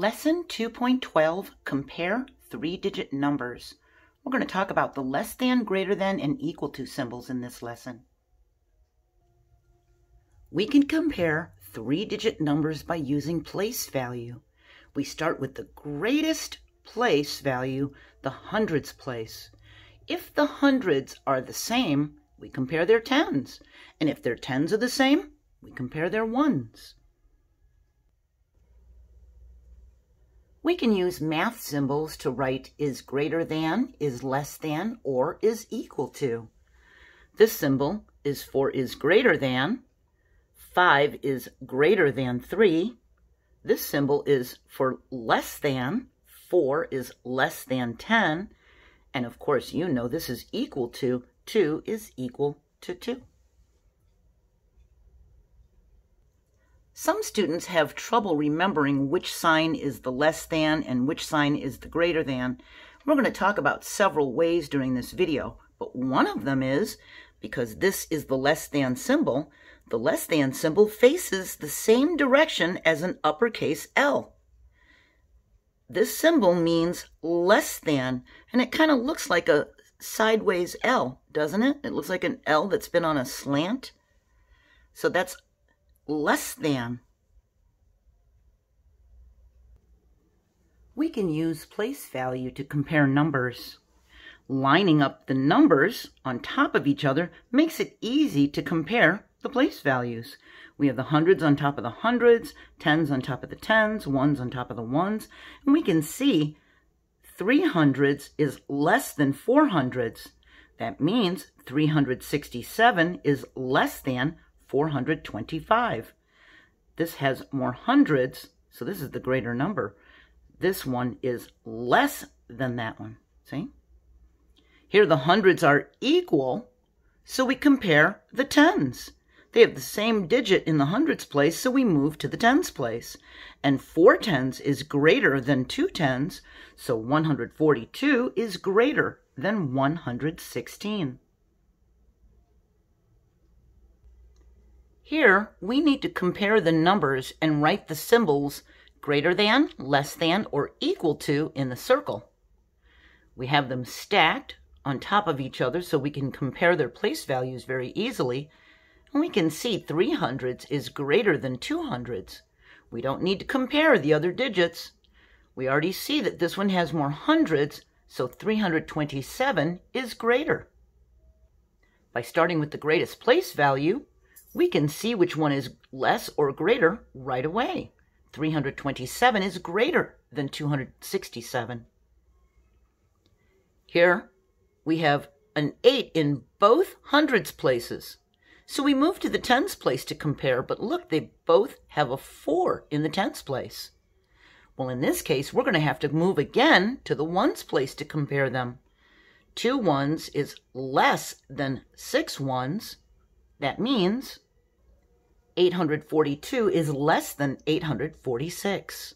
Lesson 2.12, compare three-digit numbers. We're going to talk about the less than, greater than, and equal to symbols in this lesson. We can compare three-digit numbers by using place value. We start with the greatest place value, the hundreds place. If the hundreds are the same, we compare their tens. And if their tens are the same, we compare their ones. We can use math symbols to write is greater than, is less than, or is equal to. This symbol is for is greater than. 5 is greater than 3. This symbol is for less than. 4 is less than 10. And of course, you know this is equal to. 2 is equal to 2. Some students have trouble remembering which sign is the less than and which sign is the greater than. We're going to talk about several ways during this video, but one of them is, because this is the less than symbol, the less than symbol faces the same direction as an uppercase L. This symbol means less than, and it kind of looks like a sideways L, doesn't it? It looks like an L that's been on a slant. So that's less than. We can use place value to compare numbers. Lining up the numbers on top of each other makes it easy to compare the place values. We have the hundreds on top of the hundreds, tens on top of the tens, ones on top of the ones, and we can see three hundreds is less than four hundreds. That means 367 is less than 425. This has more hundreds, so this is the greater number. This one is less than that one, see? Here the hundreds are equal, so we compare the tens. They have the same digit in the hundreds place, so we move to the tens place. And four tens is greater than two tens, so 142 is greater than 116. Here, we need to compare the numbers and write the symbols greater than, less than, or equal to in the circle. We have them stacked on top of each other so we can compare their place values very easily. And we can see 300s is greater than 200s. We don't need to compare the other digits. We already see that this one has more hundreds, so 327 is greater. By starting with the greatest place value, we can see which one is less or greater right away. 327 is greater than 267. Here we have an 8 in both hundreds places. So we move to the tens place to compare, but look, they both have a 4 in the tens place. Well, in this case, we're going to have to move again to the ones place to compare them. Two ones is less than six ones, that means 842 is less than 846.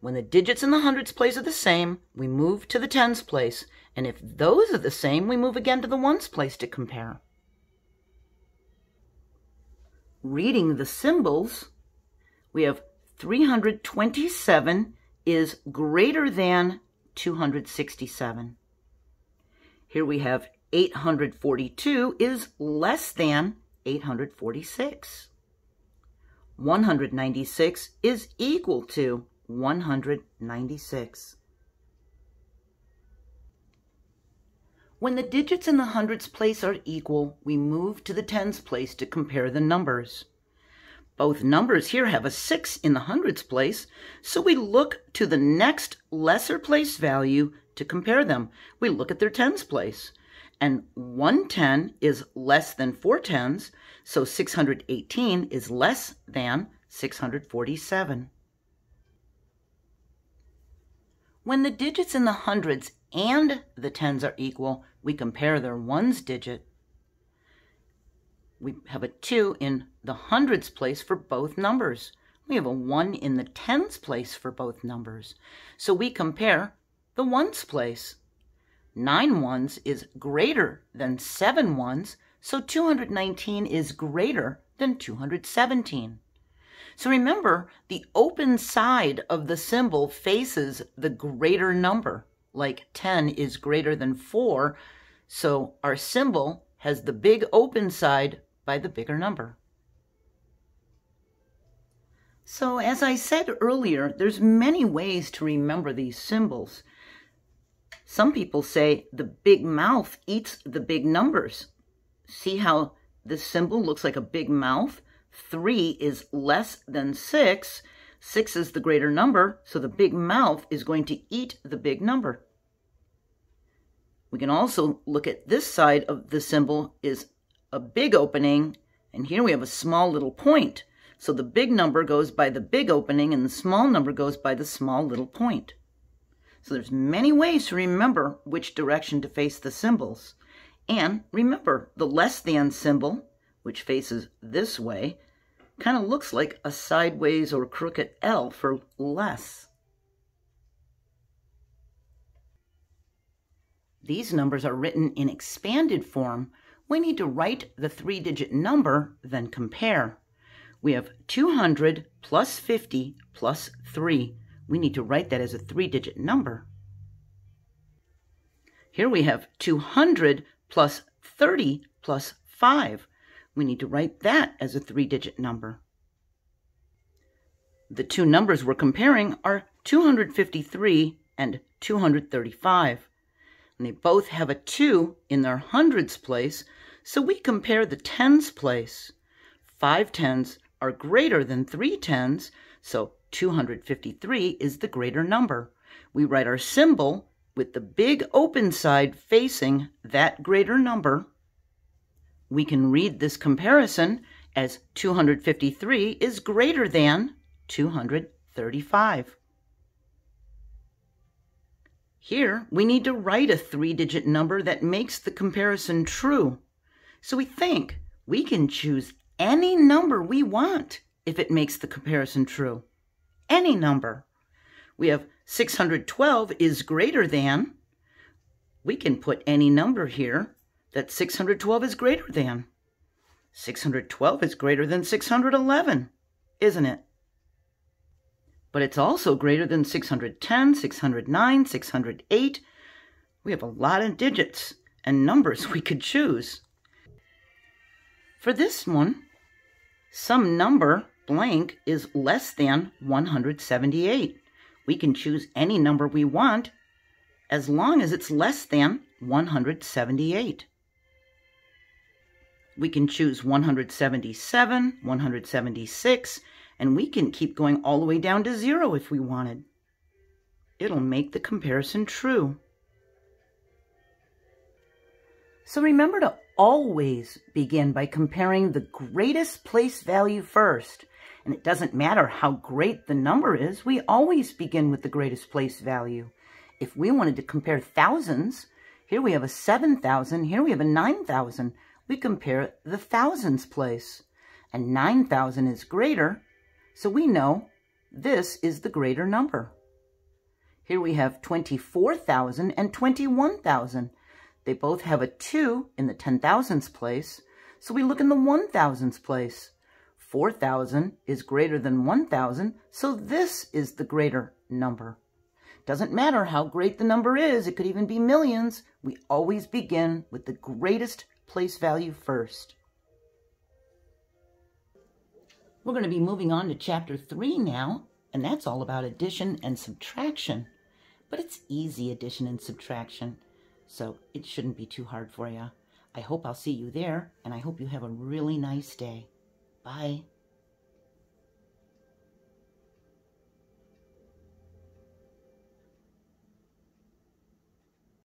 When the digits in the hundreds place are the same, we move to the tens place. And if those are the same, we move again to the ones place to compare. Reading the symbols, we have 327 is greater than 267. Here we have 842 is less than 846. 196 is equal to 196. When the digits in the hundreds place are equal, we move to the tens place to compare the numbers. Both numbers here have a 6 in the hundreds place, so we look to the next lesser place value to compare them. We look at their tens place and 110 is less than 4 tens, so 618 is less than 647. When the digits in the hundreds and the tens are equal, we compare their ones digit. We have a 2 in the hundreds place for both numbers. We have a 1 in the tens place for both numbers. So we compare the ones place. Nine ones is greater than seven ones, so 219 is greater than 217. So remember, the open side of the symbol faces the greater number, like 10 is greater than 4, so our symbol has the big open side by the bigger number. So as I said earlier, there's many ways to remember these symbols. Some people say the big mouth eats the big numbers. See how this symbol looks like a big mouth? 3 is less than 6. 6 is the greater number, so the big mouth is going to eat the big number. We can also look at this side of the symbol is a big opening, and here we have a small little point. So the big number goes by the big opening, and the small number goes by the small little point. So there's many ways to remember which direction to face the symbols. And remember, the less than symbol, which faces this way, kind of looks like a sideways or crooked L for less. These numbers are written in expanded form. We need to write the three-digit number, then compare. We have 200 plus 50 plus 3. We need to write that as a three-digit number. Here we have 200 plus 30 plus 5. We need to write that as a three-digit number. The two numbers we're comparing are 253 and 235 and they both have a 2 in their hundreds place, so we compare the tens place. Five tens are greater than three tens, so 253 is the greater number. We write our symbol with the big open side facing that greater number. We can read this comparison as 253 is greater than 235. Here, we need to write a three-digit number that makes the comparison true. So we think we can choose any number we want if it makes the comparison true. Any number. We have 612 is greater than. We can put any number here that 612 is greater than. 612 is greater than 611, isn't it? but it's also greater than 610, 609, 608. We have a lot of digits and numbers we could choose. For this one, some number blank is less than 178. We can choose any number we want as long as it's less than 178. We can choose 177, 176, and we can keep going all the way down to zero if we wanted. It'll make the comparison true. So remember to always begin by comparing the greatest place value first. And it doesn't matter how great the number is, we always begin with the greatest place value. If we wanted to compare thousands, here we have a 7,000, here we have a 9,000. We compare the thousands place. And 9,000 is greater so we know this is the greater number. Here we have 24,000 and 21,000. They both have a 2 in the 10,000s place, so we look in the 1,000s place. 4,000 is greater than 1,000, so this is the greater number. Doesn't matter how great the number is, it could even be millions. We always begin with the greatest place value first. We're going to be moving on to chapter 3 now, and that's all about addition and subtraction. But it's easy addition and subtraction, so it shouldn't be too hard for you. I hope I'll see you there, and I hope you have a really nice day. Bye.